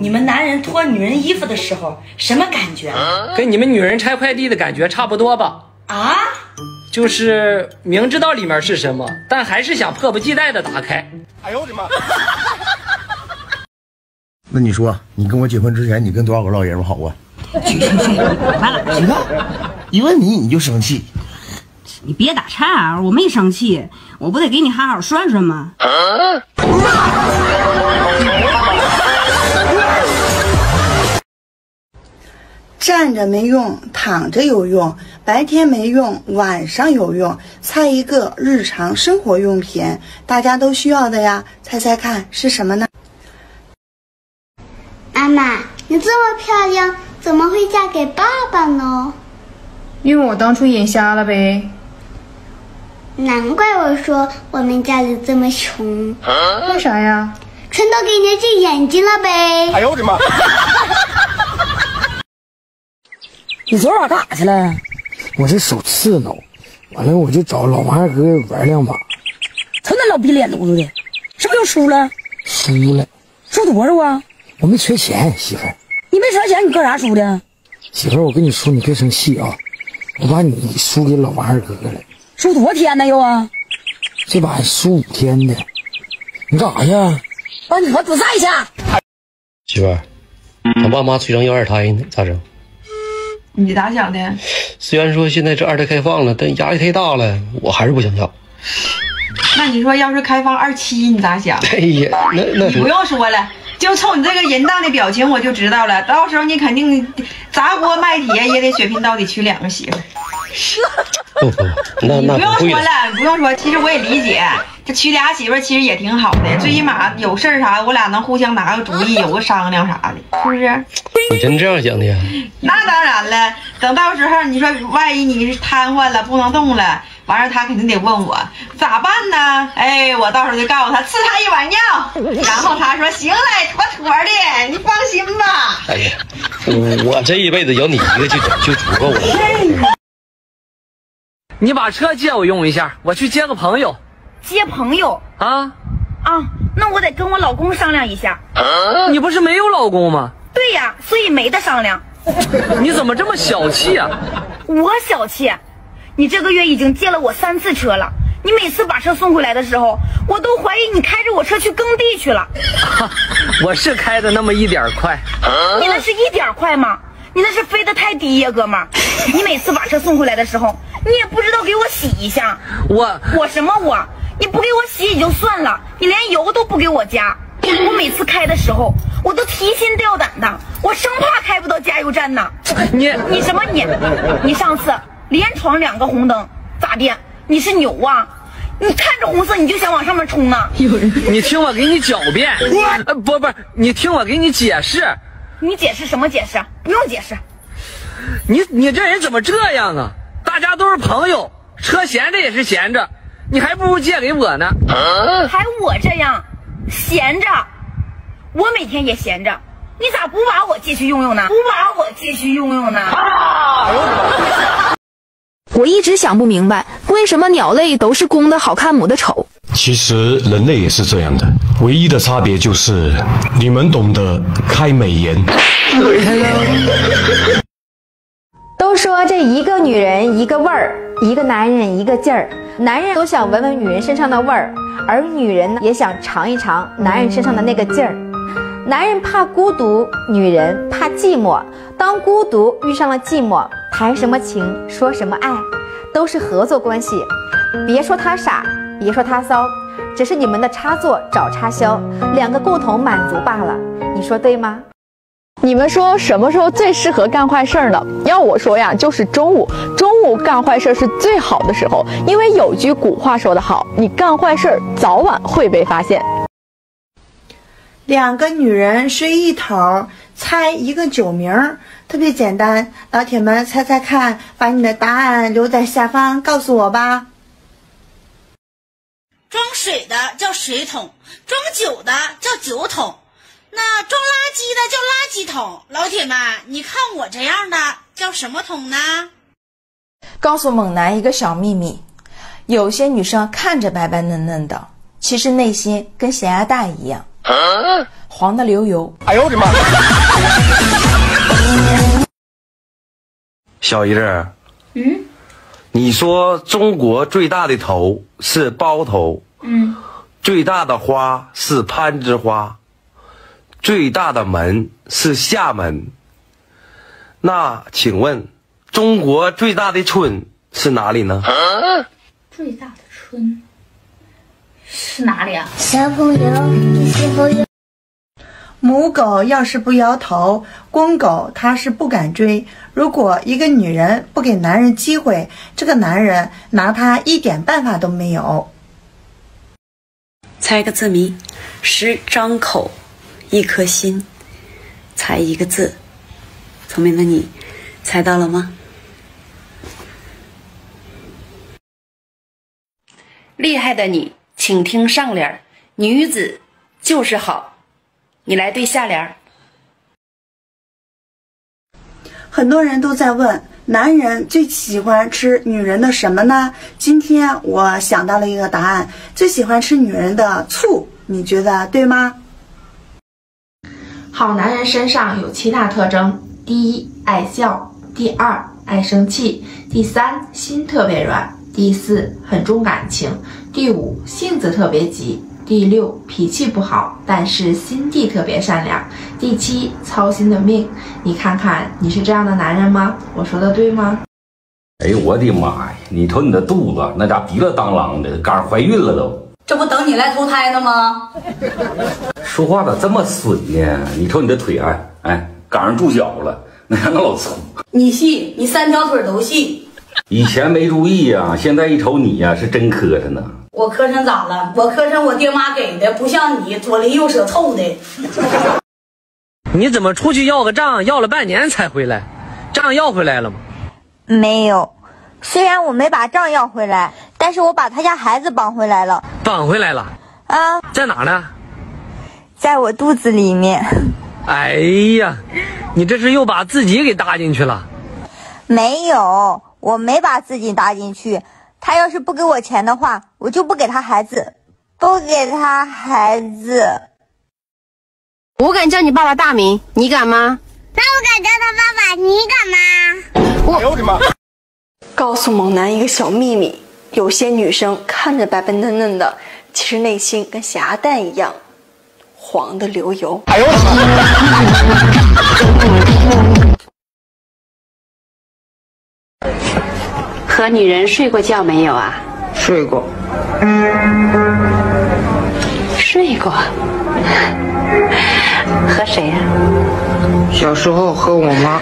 你们男人脱女人衣服的时候什么感觉？跟你们女人拆快递的感觉差不多吧？啊？就是明知道里面是什么，但还是想迫不及待的打开。哎呦我的妈！那你说，你跟我结婚之前，你跟多少个老爷们好过？去去去，完了，你看，一问你你就生气。你别打岔，我没生气，我不得给你好好算算吗？站着没用，躺着有用；白天没用，晚上有用。猜一个日常生活用品，大家都需要的呀，猜猜看是什么呢？妈妈，你这么漂亮，怎么会嫁给爸爸呢？因为我当初眼瞎了呗。难怪我说我们家里这么穷。为啥呀？全都给你治眼睛了呗。哎呦我的妈！你昨晚干啥去了？我这手刺挠，完了我就找老王二哥玩两把。瞅那老逼脸犊子的，是不是又输了？输了。输多少啊？我没缺钱，媳妇儿。你没缺钱，你干啥输的？媳妇儿，我跟你说，你别生气啊，我把你输给老王二哥了。输多少天呢又啊？这把输五天的。你干啥去？帮你我赌赛去。媳妇儿，他爸妈催生要二胎呢，咋整？你咋想的？虽然说现在这二胎开放了，但压力太大了，我还是不想要。那你说要是开放二期，你咋想？哎呀，那那你不用说了，就冲你这个淫荡的表情，我就知道了。到时候你肯定砸锅卖铁也得血拼到底娶两个媳妇。不不，那你那不用说。了，不用说。其实我也理解，这娶俩媳妇其实也挺好的，最起码有事儿啥，我俩能互相拿个主意，有个商量啥的，是不是？你真这样想的呀？那当然了，等到时候你说万一你是瘫痪了，不能动了，完事他肯定得问我咋办呢？哎，我到时候就告诉他赐他一碗尿，然后他说行嘞，妥妥的，你放心吧。哎呀，我我这一辈子有你一个就就足够了。你把车借我用一下，我去接个朋友接朋友啊。啊，那我得跟我老公商量一下。你不是没有老公吗？对呀，所以没得商量。你怎么这么小气啊？我小气？你这个月已经借了我三次车了，你每次把车送回来的时候，我都怀疑你开着我车去耕地去了。我是开的那么一点儿快。你那是一点儿快吗？你那是飞得太低呀，哥们儿！你每次把车送回来的时候，你也不知道给我洗一下。我我什么我？你不给我洗也就算了，你连油都不给我加。我每次开的时候，我都提心吊胆的，我生怕开不到加油站呢。你你什么你？你上次连闯两个红灯，咋的？你是牛啊？你看着红色你就想往上面冲呢？有人，你听我给你狡辩。呃，不不，你听我给你解释。你解释什么解释？不用解释。你你这人怎么这样啊？大家都是朋友，车闲着也是闲着，你还不如借给我呢。还我这样闲着，我每天也闲着，你咋不把我借去用用呢？不把我借去用用呢？我一直想不明白，为什么鸟类都是公的好看母的丑？其实人类也是这样的，唯一的差别就是你们懂得开美颜。都说这一个女人一个味儿，一个男人一个劲儿。男人都想闻闻女人身上的味儿，而女人呢也想尝一尝男人身上的那个劲儿。男人怕孤独，女人怕寂寞。当孤独遇上了寂寞，谈什么情，说什么爱，都是合作关系。别说他傻，别说他骚，只是你们的插座找插销，两个共同满足罢了。你说对吗？你们说什么时候最适合干坏事儿呢？要我说呀，就是中午。中午干坏事儿是最好的时候，因为有句古话说得好，你干坏事儿早晚会被发现。两个女人睡一头，猜一个酒名儿，特别简单。老铁们猜猜看，把你的答案留在下方告诉我吧。装水的叫水桶，装酒的叫酒桶，那装垃圾的叫垃圾桶。老铁们，你看我这样的叫什么桶呢？告诉猛男一个小秘密：有些女生看着白白嫩嫩的，其实内心跟咸鸭蛋一样。黄的流油。哎呦我的妈！小姨子，嗯你说中国最大的头是包头，嗯，最大的花是攀枝花，最大的门是厦门。那请问，中国最大的村是哪里呢？最大的村是哪里啊？小朋友，你是否有？母狗要是不摇头，公狗它是不敢追。如果一个女人不给男人机会，这个男人拿她一点办法都没有。猜个字谜，十张口，一颗心，猜一个字。聪明的你，猜到了吗？厉害的你，请听上联儿：女子就是好。你来对下联儿。很多人都在问，男人最喜欢吃女人的什么呢？今天我想到了一个答案，最喜欢吃女人的醋。你觉得对吗？好男人身上有七大特征：第一，爱笑；第二，爱生气；第三，心特别软；第四，很重感情；第五，性子特别急；第六，脾气不好，但是心地特别善良；第七，操心的命。你看看，你是这样的男人吗？我说的对吗？哎呦我的妈呀！你瞅你的肚子，那家滴了当啷的，赶上怀孕了都。这不等你来投胎呢吗？说话咋这么损呢？你瞅你这腿，哎哎，赶上住脚了，那还能老粗？你细，你三条腿都细。以前没注意呀、现在一瞅你呀、是真磕碜呢。我磕碜咋了？我磕碜我爹妈给的，不像你左邻右舍凑的。你怎么出去要个账，要了半年才回来？账要回来了吗？没有，虽然我没把账要回来，但是我把他家孩子绑回来了。绑回来了啊，在哪呢？在我肚子里面。哎呀，你这是又把自己给搭进去了？没有，我没把自己搭进去。他要是不给我钱的话，我就不给他孩子，不给他孩子。我敢叫你爸爸大名，你敢吗？那我敢叫他爸爸，你敢吗？哎呦我的妈！告诉猛男一个小秘密：有些女生看着白白嫩嫩的，其实内心跟咸鸭蛋一样，黄的流油。哎呦我和女人睡过觉没有啊？睡过。睡过。和谁呀、小时候和我妈。